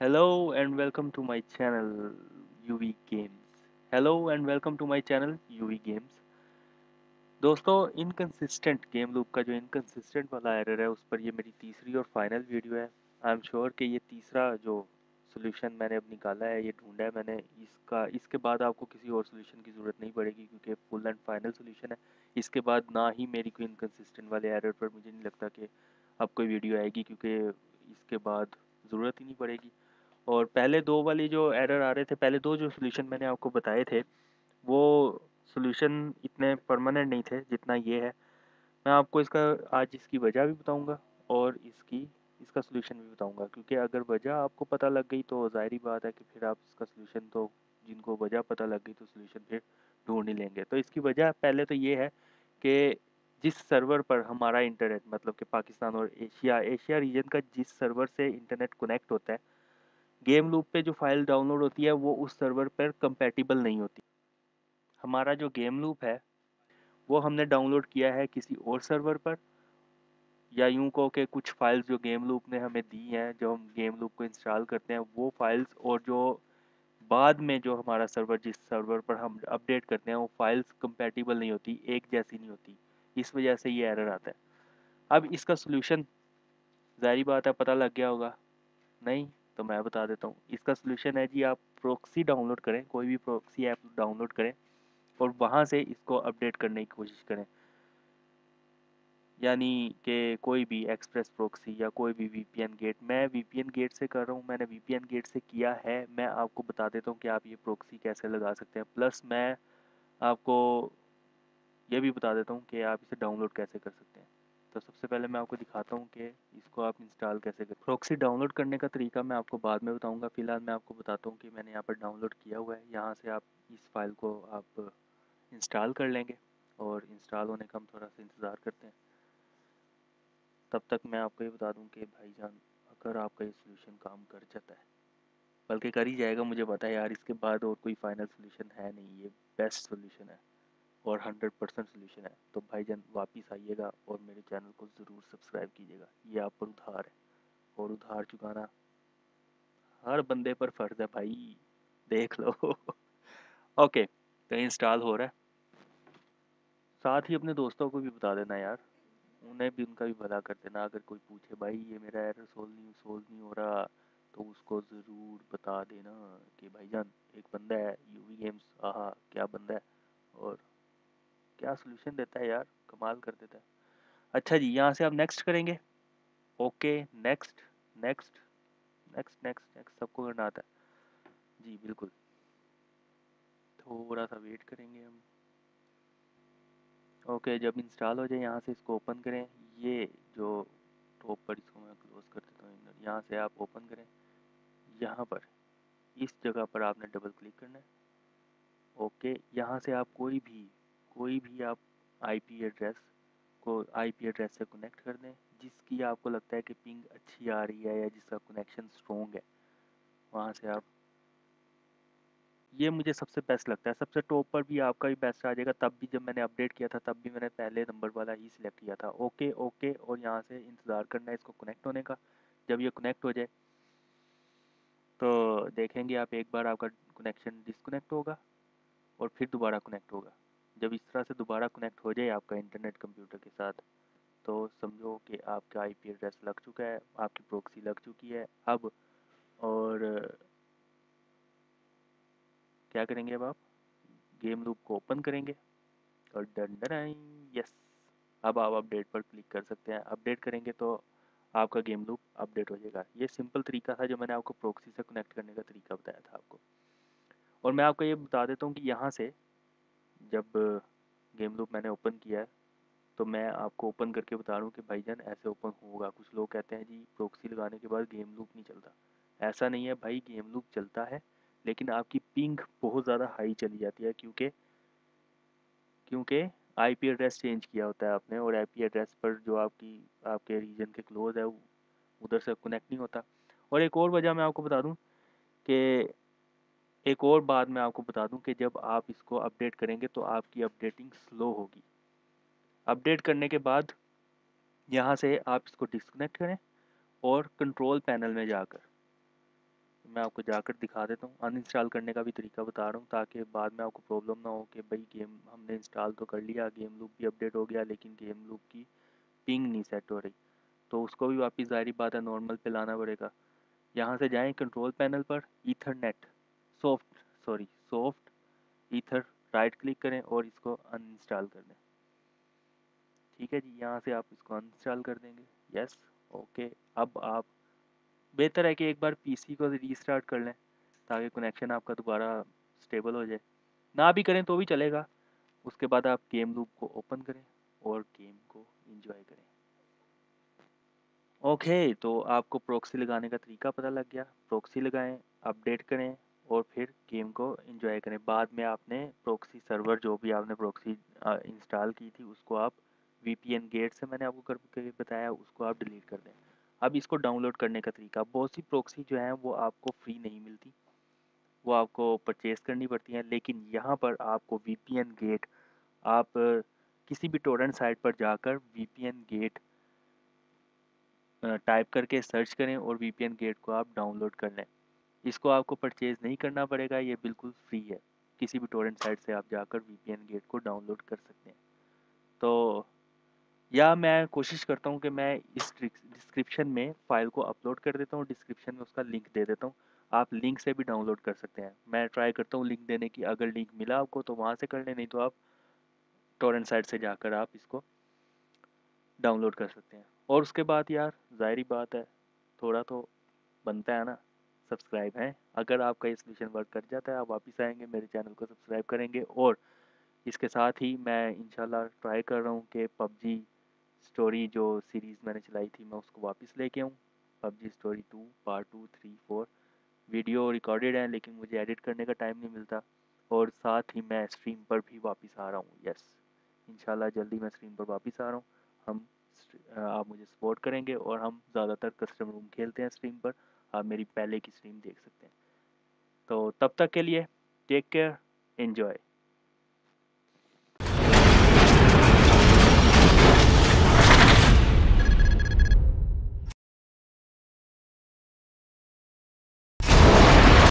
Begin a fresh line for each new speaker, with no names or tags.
Hello and welcome to my channel UV Games. Hello and welcome to my channel UV Games. दोस्तों inconsistent game loop का जो inconsistent वाला error है, उस पर ये मेरी तीसरी और फाइनल वीडियो है आई एम श्योर कि ये तीसरा जो सोल्यूशन मैंने अब निकाला है, ये ढूंढा है मैंने इसका, इसके बाद आपको किसी और सोल्यूशन की ज़रूरत नहीं पड़ेगी क्योंकि फुल एंड फाइनल सोल्यूशन है इसके बाद ना ही मेरी कोई इनकन्सिस्टेंट वाले एरर पर मुझे नहीं लगता कि अब कोई वीडियो आएगी क्योंकि इसके बाद ज़रूरत ही नहीं पड़ेगी और पहले दो वाली जो एरर आ रहे थे, पहले दो जो सोल्यूशन मैंने आपको बताए थे, वो सोल्यूशन इतने परमानेंट नहीं थे जितना ये है। मैं आपको इसका, आज इसकी वजह भी बताऊँगा और इसकी, इसका सोल्यूशन भी बताऊँगा, क्योंकि अगर वजह आपको पता लग गई तो ज़ाहरी बात है कि फिर आप इसका सोल्यूशन तो जिनको वजह पता लग गई तो सोल्यूशन फिर ढूंढ ही लेंगे। तो इसकी वजह पहले तो ये है कि जिस सर्वर पर हमारा इंटरनेट मतलब कि पाकिस्तान और एशिया एशिया रीजन का जिस सर्वर से इंटरनेट कनेक्ट होता है गेम लूप पे जो फ़ाइल डाउनलोड होती है, वो उस सर्वर पर कंपेटिबल नहीं होती। हमारा जो गेम लूप है, वो हमने डाउनलोड किया है किसी और सर्वर पर, या यूँ कहो कि कुछ फाइल्स जो गेम लूप ने हमें दी हैं, जो हम गेम लूप को इंस्टॉल करते हैं, वो फाइल्स और जो बाद में जो हमारा सर्वर, जिस सर्वर पर हम अपडेट करते हैं, वो फाइल्स कंपेटिबल नहीं होती, एक जैसी नहीं होती। इस वजह से ये एरर आता है। अब इसका सोल्यूशन जारी बात है, पता लग गया होगा। नहीं? तो मैं बता देता हूँ। इसका सोल्यूशन है जी, आप प्रोक्सी डाउनलोड करें, कोई भी प्रोक्सी ऐप डाउनलोड करें और वहाँ से इसको अपडेट करने की कोशिश करें। यानी कि कोई भी एक्सप्रेस प्रोक्सी या कोई भी वीपीएन गेट मैं वीपीएन गेट से कर रहा हूँ, मैंने वीपीएन गेट से किया है, मैं आपको बता देता हूँ कि आप ये प्रोक्सी कैसे लगा सकते हैं। प्लस मैं आपको ये भी बता देता हूँ कि आप इसे डाउनलोड कैसे कर सकते हैं। तो सबसे पहले मैं आपको दिखाता हूँ कि इसको आप इंस्टॉल कैसे करें। प्रॉक्सी डाउनलोड करने का तरीका मैं आपको बाद में बताऊँगा। फ़िलहाल मैं आपको बताता हूँ कि मैंने यहाँ पर डाउनलोड किया हुआ है। यहाँ से आप इस फ़ाइल को आप इंस्टॉल कर लेंगे और इंस्टॉल होने का हम थोड़ा सा इंतज़ार करते हैं। तब तक मैं आपको ये बता दूँ कि भाईजान, अगर आपका ये सोल्यूशन काम कर जाता है, बल्कि कर ही जाएगा, मुझे पता है यार, इसके बाद और कोई फाइनल सोल्यूशन है नहीं। ये बेस्ट सोल्यूशन है। और हंड्रेड परसेंट सोल्यूशन है। तो भाईजान वापस आइएगा और मेरे चैनल को ज़रूर सब्सक्राइब कीजिएगा। ये आप पर उधार है और उधार चुकाना हर बंदे पर फ़र्ज़ है भाई। देख लो। ओके तो इंस्टॉल हो रहा है। साथ ही अपने दोस्तों को भी बता देना यार। उन्हें भी उनका भी भला कर देना। अगर कोई पूछे, भाई, ये मेरा एरर सोल्व नहीं सोल्व नहीं हो रहा तो उसको ज़रूर बता देना कि भाईजान, एक बंदा है यूवी गेम्स आहा, क्या बंदा है? और क्या सोल्यूशन देता है यार? कमाल कर देता है। अच्छा जी, यहाँ से आप नेक्स्ट करेंगे। Okay next next next next next सबको करना आता है। जी, बिल्कुल। थोड़ा सा वेट करेंगे हम। ओके जब इंस्टॉल हो जाए, यहाँ से इसको ओपन करें। ये जो टॉप पर इसको मैं क्लोज कर देता हूँ यहाँ से आप ओपन करें। यहाँ पर, इस जगह पर आपने डबल क्लिक करना है। ओके यहाँ से आप कोई भी कोई भी आप आईपी एड्रेस को आईपी एड्रेस से कनेक्ट कर दें, जिसकी आपको लगता है कि पिंग अच्छी आ रही है या जिसका कनेक्शन स्ट्रॉन्ग है, वहाँ से आप ये मुझे सबसे बेस्ट लगता है। सबसे टॉप पर भी आपका भी बेस्ट आ जाएगा। तब भी जब मैंने अपडेट किया था, तब भी मैंने पहले नंबर वाला ही सिलेक्ट किया था। ओके ओके और यहाँ से इंतज़ार करना है इसको कनेक्ट होने का। जब ये कनेक्ट हो जाए तो देखेंगे आप एक बार आपका कनेक्शन डिसकनेक्ट होगा और फिर दोबारा कनेक्ट होगा। जब इस तरह से दोबारा कनेक्ट हो जाए आपका इंटरनेट कंप्यूटर के साथ तो समझो कि आपका आईपी एड्रेस लग चुका है, आपकी प्रोक्सी लग चुकी है अब। और क्या करेंगे अब आप? गेम लूप को ओपन करेंगे और डन डन यस अब आप अपडेट पर क्लिक कर सकते हैं। अपडेट करेंगे तो आपका गेम लूप अपडेट हो जाएगा। ये सिंपल तरीका था जो मैंने आपको प्रोक्सी से कनेक्ट करने का तरीका बताया था आपको। और मैं आपको ये बता देता हूँ कि यहाँ से जब गेम लूप मैंने ओपन किया है तो मैं आपको ओपन करके बता रहा हूँ कि भाईजान, ऐसे ओपन होगा। कुछ लोग कहते हैं जी प्रोक्सी लगाने के बाद गेम लूप नहीं चलता। ऐसा नहीं है भाई, गेम लूप चलता है, लेकिन आपकी पिंग बहुत ज़्यादा हाई चली जाती है क्योंकि क्योंकि आईपी एड्रेस चेंज किया होता है आपने और आईपी एड्रेस पर जो आपकी, आपके रीजन के क्लोज है उधर से कनेक्ट नहीं होता। और एक और वजह मैं आपको बता दूँ कि एक और बात मैं आपको बता दूँ कि जब आप इसको अपडेट करेंगे तो आपकी अपडेटिंग स्लो होगी। अपडेट करने के बाद यहाँ से आप इसको डिस्कनेक्ट करें और कंट्रोल पैनल में जाकर, मैं आपको जाकर दिखा देता हूँ। अनइंस्टॉल करने का भी तरीका बता रहा हूँ ताकि बाद में आपको प्रॉब्लम ना हो कि भाई गेम हमने इंस्टॉल तो कर लिया, गेम लूप भी अपडेट हो गया, लेकिन गेम लूप की पिंग नहीं सेट हो रही। तो उसको भी वापस ज़ाहरी बात है, नॉर्मल पे लाना पड़ेगा। यहाँ से जाएँ कंट्रोल पैनल पर, ethernet. Soft sorry soft ether right click करें और इसको अनइंस्टॉल कर दें। ठीक है जी यहाँ से आप इसको अनइंस्टॉल कर देंगे। यस ओके अब आप बेहतर है कि एक बार पीसी को रीस्टार्ट कर लें ताकि कनेक्शन आपका दोबारा स्टेबल हो जाए। ना भी करें तो भी चलेगा। उसके बाद आप गेम लूप को ओपन करें और गेम को इंजॉय करें। ओके okay, तो आपको प्रोक्सी लगाने का तरीका पता लग गया। प्रोक्सी लगाएँ अपडेट करें। और फिर गेम को एंजॉय करें। बाद में आपने प्रोक्सी सर्वर जो भी आपने प्रोक्सी इंस्टॉल की थी, उसको आप वीपीएन गेट से मैंने आपको करके बताया, उसको आप डिलीट कर दें। अब इसको डाउनलोड करने का तरीका, बहुत सी प्रोक्सी जो है, वो आपको फ्री नहीं मिलती। वो आपको परचेज़ करनी पड़ती हैं, लेकिन यहाँ पर आपको वीपीएन गेट आप किसी भी टोरेंट साइट पर जाकर वीपीएन गेट टाइप करके सर्च करें और वीपीएन गेट को आप डाउनलोड कर लें। इसको आपको परचेज़ नहीं करना पड़ेगा, ये बिल्कुल फ्री है। किसी भी टोरेंट साइट से आप जाकर वीपीएन गेट को डाउनलोड कर सकते हैं। तो या मैं कोशिश करता हूँ कि मैं इस डिस्क्रिप्शन में फ़ाइल को अपलोड कर देता हूँ डिस्क्रिप्शन में उसका लिंक दे देता हूँ। आप लिंक से भी डाउनलोड कर सकते हैं। मैं ट्राई करता हूँ लिंक देने की। अगर लिंक मिला आपको तो वहाँ से कर लें, नहीं तो आप टोरेंट साइट से जाकर आप इसको डाउनलोड कर सकते हैं। और उसके बाद यार, ज़ाहरी बात है, थोड़ा तो बनता है ना। सब्सक्राइब हैं। अगर आपका ये सोल्यूशन वर्क कर जाता है, आप वापस आएँगे, मेरे चैनल को सब्सक्राइब करेंगे। और इसके साथ ही मैं इंशाल्लाह ट्राई कर रहा हूँ कि पबजी स्टोरी जो सीरीज़ मैंने चलाई थी, मैं उसको वापस लेके आऊँ। PUBG story two, part two, three, four. Video recorded है, लेकिन मुझे एडिट करने का टाइम नहीं मिलता। और साथ ही मैं स्ट्रीम पर भी वापस आ रहा हूँ, यस। इंशाल्लाह जल्दी मैं स्ट्रीम पर वापस आ रहा हूँ। हम आप मुझे सपोर्ट करेंगे और हम ज़्यादातर कस्टम रूम खेलते हैं स्ट्रीम पर। आप मेरी पहले की स्ट्रीम देख सकते हैं। तो तब तक के लिए टेक केयर एन्जॉय